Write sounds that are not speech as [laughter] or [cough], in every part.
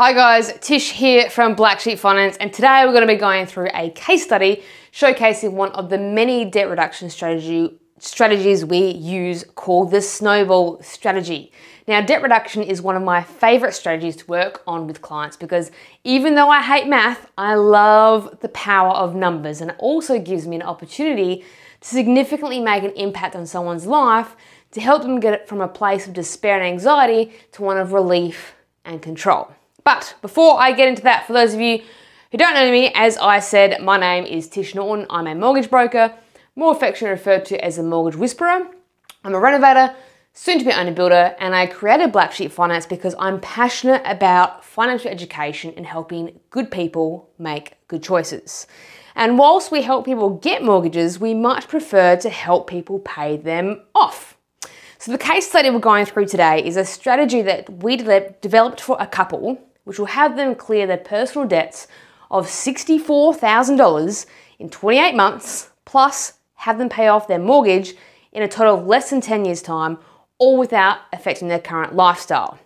Hi guys, Tish here from Black Sheep Finance and today we're going to be going through a case study showcasing one of the many debt reduction strategy, strategies we use called the snowball strategy. Now debt reduction is one of my favorite strategies to work on with clients because even though I hate math, I love the power of numbers and it also gives me an opportunity to significantly make an impact on someone's life to help them get it from a place of despair and anxiety to one of relief and control. But before I get into that, for those of you who don't know me, as I said, my name is Tish Norton. I'm a mortgage broker, more affectionately referred to as a mortgage whisperer. I'm a renovator, soon to be owner builder, and I created Black Sheep Finance because I'm passionate about financial education and helping good people make good choices. And whilst we help people get mortgages, we much prefer to help people pay them off. So the case study we're going through today is a strategy that we de developed for a couple which will have them clear their personal debts of $64,000 in 28 months, plus have them pay off their mortgage in a total of less than 10 years' time, all without affecting their current lifestyle.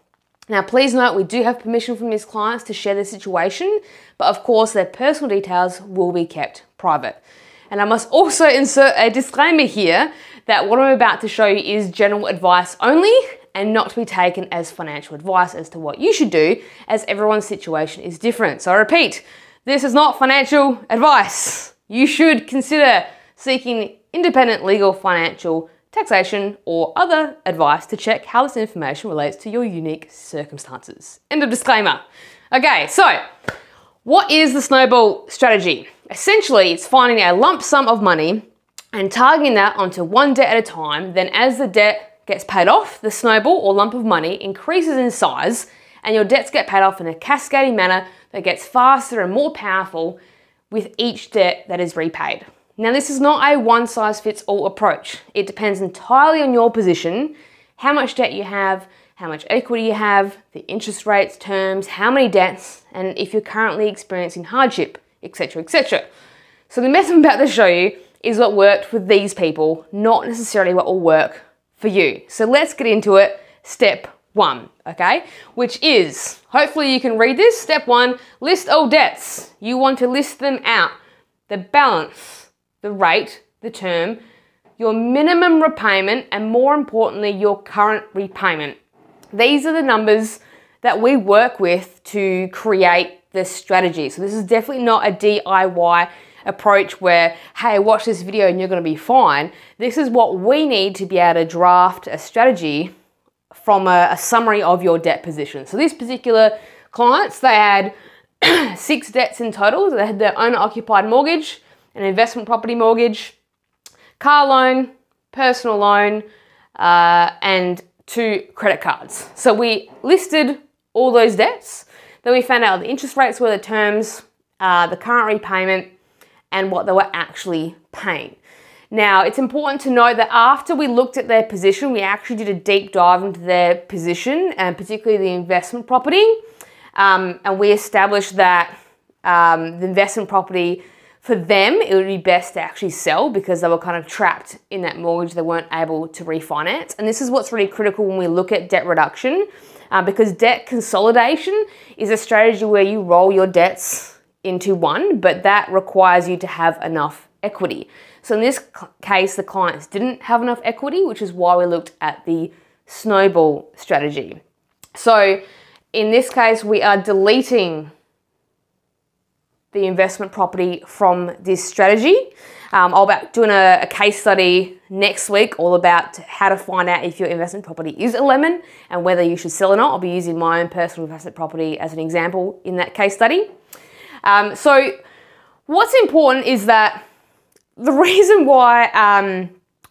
Now, please note we do have permission from these clients to share their situation, but of course, their personal details will be kept private. And I must also insert a disclaimer here that what I'm about to show you is general advice only and not to be taken as financial advice as to what you should do, as everyone's situation is different. So I repeat, this is not financial advice. You should consider seeking independent legal, financial, taxation, or other advice to check how this information relates to your unique circumstances. End of disclaimer. Okay, so what is the snowball strategy? Essentially, it's finding a lump sum of money and targeting that onto one debt at a time. Then, as the debt gets paid off, the snowball or lump of money increases in size and your debts get paid off in a cascading manner that gets faster and more powerful with each debt that is repaid. Now, this is not a one size fits all approach. It depends entirely on your position, how much debt you have, how much equity you have, the interest rates, terms, how many debts, and if you're currently experiencing hardship, etc. etc. So, the method I'm about to show you is what worked with these people, not necessarily what will work for you. So let's get into it. Step one, okay? Which is, hopefully you can read this. Step one, list all debts. You want to list them out. The balance, the rate, the term, your minimum repayment, and more importantly, your current repayment. These are the numbers that we work with to create the strategy. So this is definitely not a DIY approach where, hey, watch this video and you're going to be fine. This is what we need to be able to draft a strategy from a, a summary of your debt position. So these particular clients, they had [clears throat] six debts in total. They had their owner occupied mortgage, an investment property mortgage, car loan, personal loan, uh, and two credit cards. So we listed all those debts. Then we found out the interest rates were the terms, uh, the current repayment, and what they were actually paying. Now, it's important to note that after we looked at their position, we actually did a deep dive into their position and particularly the investment property. Um, and we established that um, the investment property for them, it would be best to actually sell because they were kind of trapped in that mortgage. They weren't able to refinance. And this is what's really critical when we look at debt reduction uh, because debt consolidation is a strategy where you roll your debts into one, but that requires you to have enough equity. So in this case, the clients didn't have enough equity, which is why we looked at the snowball strategy. So in this case, we are deleting the investment property from this strategy. Um, I'll be doing a, a, case study next week all about how to find out if your investment property is a lemon and whether you should sell or not. I'll be using my own personal investment property as an example in that case study. Um, so what's important is that the [laughs] reason why um,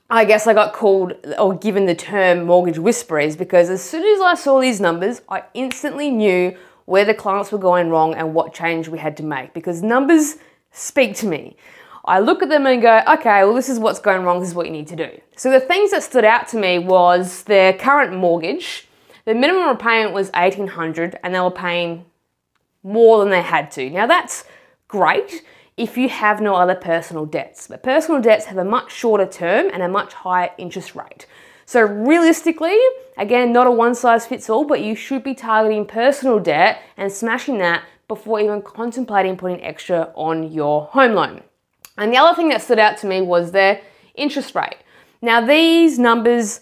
I guess I got called or given the term mortgage whisperer is because as soon as I saw these numbers, I instantly knew where the clients were going wrong and what change we had to make because numbers speak to me. I look at them and go, okay, well, this is what's going wrong, this is what you need to do. So the things that stood out to me was their current mortgage. The minimum repayment was 1800 and they were paying more than they had to. Now that's great if you have no other personal debts, but personal debts have a much shorter term and a much higher interest rate. So realistically, again, not a one size fits all, but you should be targeting personal debt and smashing that before even contemplating putting extra on your home loan. And the other thing that stood out to me was their interest rate. Now, these numbers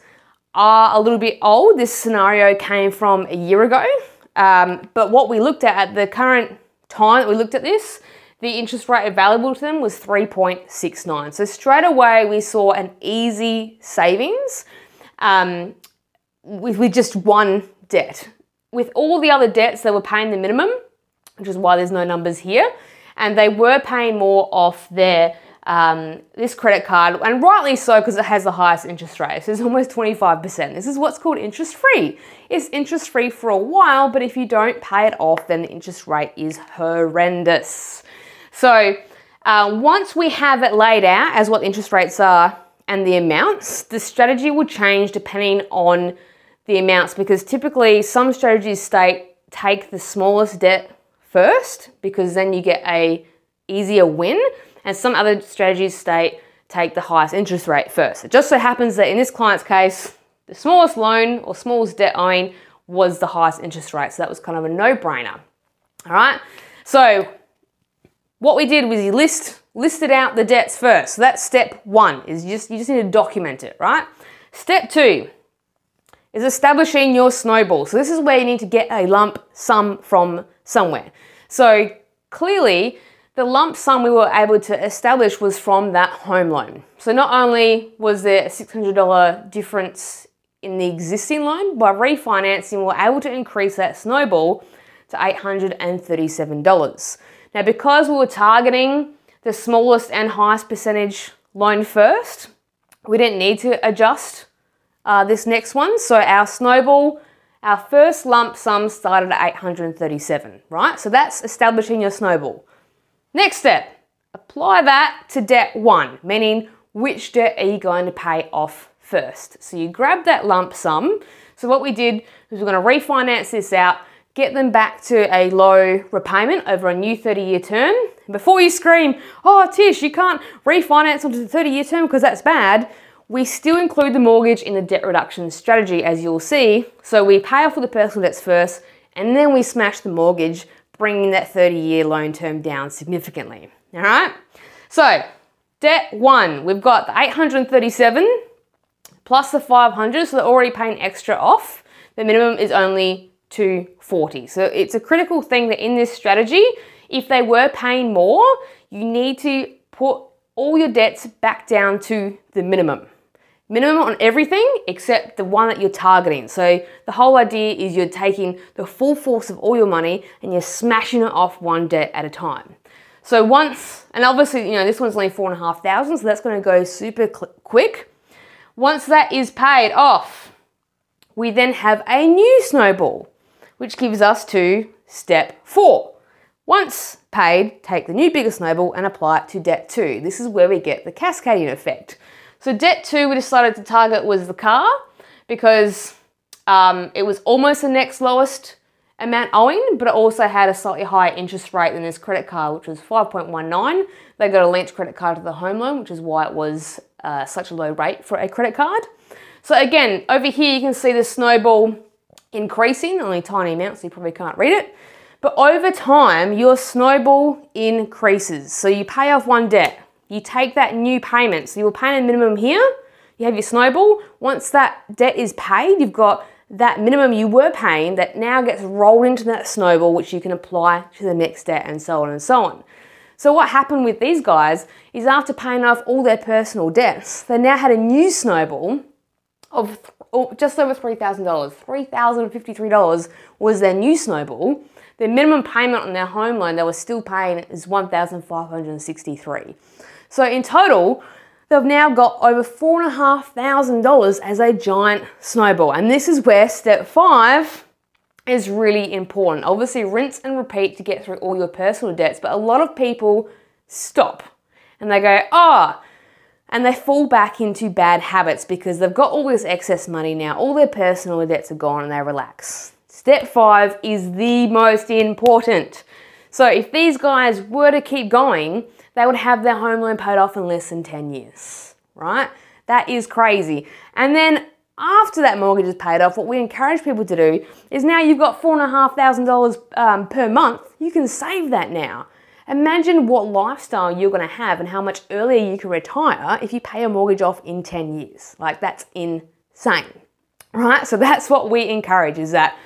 are a little bit old. This scenario came from a year ago. Um, but what we looked at at the current time that we looked at this, the interest rate available to them was 3.69. So straight away we saw an easy savings um, with, with just one debt. With all the other debts, they were paying the minimum, which is why there's no numbers here, and they were paying more off their um, this credit card, and rightly so because it has the highest interest rate. So it's almost 25%. This is what's called interest free. It's interest free for a while, but if you don't pay it off, then the interest rate is horrendous. So uh, once we have it laid out as what the interest rates are and the amounts, the strategy will change depending on the amounts because typically some strategies state take the smallest debt first because then you get a easier win and some other strategies state take the highest interest rate first. It just so happens that in this client's case, the smallest loan or smallest debt owing was the highest interest rate. So that was kind of a no-brainer. All right. So what we did was you list listed out the debts first. So that's step one. Is you just you just need to document it, right? Step two is establishing your snowball. So this is where you need to get a lump sum from somewhere. So clearly the lump sum we were able to establish was from that home loan. So not only was there a $600 difference in the existing loan, by refinancing, we were able to increase that snowball to $837. Now, because we were targeting the smallest and highest percentage loan first, we didn't need to adjust uh, this next one. So our snowball, our first lump sum started at 837, right? So that's establishing your snowball. Next step, apply that to debt one, meaning which debt are you going to pay off first? So you grab that lump sum. So what we did was we're going to refinance this out, get them back to a low repayment over a new 30 year term. Before you scream, oh Tish, you can't refinance onto the 30 year term because that's bad, we still include the mortgage in the debt reduction strategy as you'll see. So we pay off the personal debts first and then we smash the mortgage bringing that 30 year loan term down significantly. All right. So debt one, we've got the 837 plus the 500, so they're already paying extra off. The minimum is only 240. So it's a critical thing that in this strategy, if they were paying more, you need to put all your debts back down to the minimum minimum on everything except the one that you're targeting. So the whole idea is you're taking the full force of all your money and you're smashing it off one debt at a time. So once, and obviously, you know, this one's only four and a half thousand, so that's gonna go super quick. Once that is paid off, we then have a new snowball, which gives us to step four. Once paid, take the new bigger snowball and apply it to debt two. This is where we get the cascading effect. So debt two we decided to target was the car because um, it was almost the next lowest amount owing, but it also had a slightly higher interest rate than this credit card, which was 5.19. They got a linked credit card to the home loan, which is why it was uh, such a low rate for a credit card. So again, over here you can see the snowball increasing, only tiny amounts, so you probably can't read it. But over time, your snowball increases. So you pay off one debt, you take that new payment. So you were paying a minimum here, you have your snowball. Once that debt is paid, you've got that minimum you were paying that now gets rolled into that snowball, which you can apply to the next debt and so on and so on. So what happened with these guys is after paying off all their personal debts, they now had a new snowball of oh, just over $3,000. $3,053 was their new snowball. Their minimum payment on their home loan they were still paying is $1,563. So in total, they've now got over $4,500 as a giant snowball. And this is where step five is really important. Obviously, rinse and repeat to get through all your personal debts, but a lot of people stop and they go, ah, oh, and they fall back into bad habits because they've got all this excess money now, all their personal debts are gone and they relax. Step five is the most important. So if these guys were to keep going, they would have their home loan paid off in less than 10 years, right? That is crazy. And then after that mortgage is paid off, what we encourage people to do is now you've got four and a half thousand dollars um, per month. You can save that now. Imagine what lifestyle you're going to have and how much earlier you can retire if you pay a mortgage off in 10 years. Like that's insane. Right? So that's what we encourage is that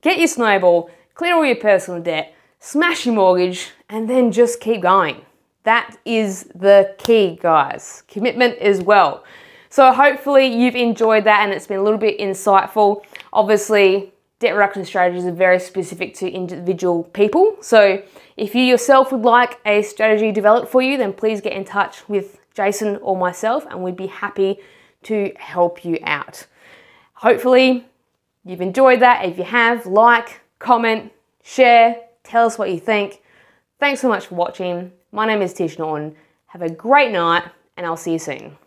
get your snowball, clear all your personal debt, smash your mortgage, and then just keep going. That is the key, guys. Commitment as well. So hopefully you've enjoyed that and it's been a little bit insightful. Obviously, debt reduction strategies are very specific to individual people. So if you yourself would like a strategy developed for you, then please get in touch with Jason or myself and we'd be happy to help you out. Hopefully you've enjoyed that. If you have, like, comment, share, tell us what you think. Thanks so much for watching. My name is Tish Norton. Have a great night and I'll see you soon.